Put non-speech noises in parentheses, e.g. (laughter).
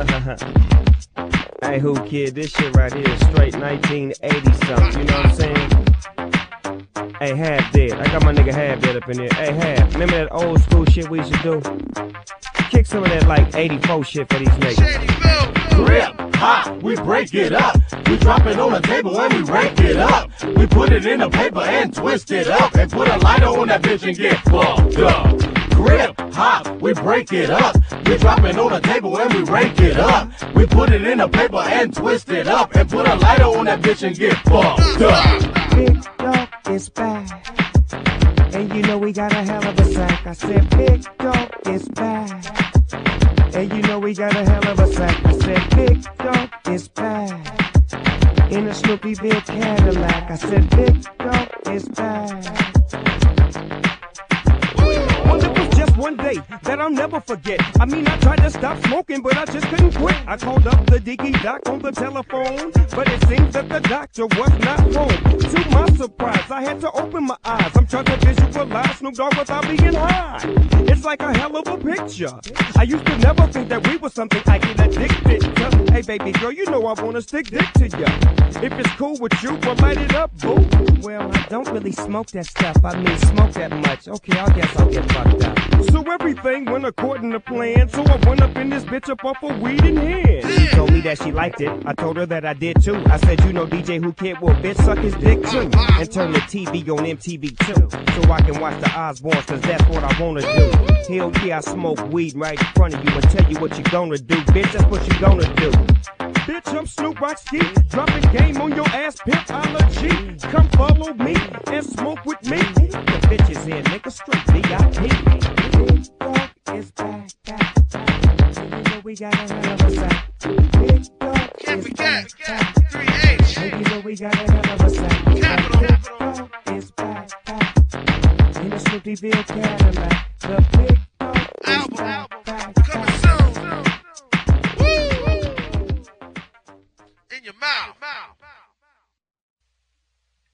(laughs) hey, Whoo Kid? This shit right here is straight 1980 something. You know what I'm saying? Hey, half dead. I got my nigga half dead up in here. Hey, half. Remember that old school shit we used to do? Kick some of that like 84 shit for these niggas. Crip, hop, we break it up. We drop it on the table and we rank it up. We put it in the paper and twist it up and put a lighter on that bitch and get fucked up crip, we break it up. We drop it on the table and we rank it up. We put it in a paper and twist it up and put a lighter on that bitch and get fucked up. Big dog is back. And you know we got a hell of a sack. I said, Big dog is back. And you know we got a hell of a sack. I said, Big dog is back. In a Snoopy Snoopyville Cadillac. I said, Big dog is back. One day that I'll never forget. I mean, I tried to stop smoking, but I just couldn't quit. I called up the Dicky doc on the telephone, but it seems that the doctor was not home. To my surprise, I had to open my eyes. I'm trying to visualize Snoop Dogg without being high. It's like a hell of a picture. I used to never think that we were something I get addicted to. Hey, baby girl, you know I wanna stick dick to ya. If it's cool with you, we'll light it up, boo. Well, I don't really smoke that stuff. I mean, smoke that much. Okay, I guess I'll get fucked up. So everything went according to plan. So I went up in this bitch up off of weed in hand. Told me that she liked it. I told her that I did too. I said, you know, DJ who can't will bitch suck his dick too. And turn the TV on MTV too. So I can watch the Osbournes, cause that's what I wanna do. Hell yeah, I smoke weed right in front of you and tell you what you gonna do. Bitch, that's what you gonna do. Bitch, I'm Snoop Rock-Ski, dropping game on your ass, pimpology. Come follow me and smoke with me. The bitches in, nigga, straight VIP we got another side. Big Capital. Back. In the Cadillac. The big. Album. Coming soon. Woo! Your mouth. In your mouth.